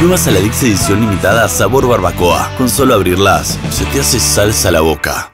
Nueva Saladix edición limitada a sabor barbacoa. Con solo abrirlas, se te hace salsa a la boca.